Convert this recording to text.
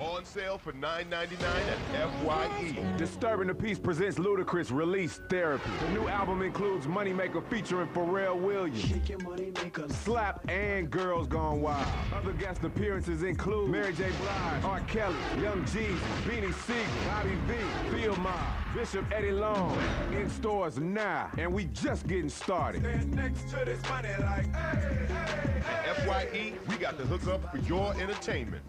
On sale for $9.99 at FYE. Disturbing the Peace presents Ludacris Release Therapy. The new album includes Moneymaker featuring Pharrell Williams. Slap and Girls Gone Wild. Other guest appearances include Mary J. Blige, R. Kelly, Young Jeezy, Beanie Sigel, Bobby V, Field Mob, Bishop Eddie Long. In stores now, and we just getting started. Stand next to this money like, hey, hey, hey. At FYE, we got the hookup for your entertainment.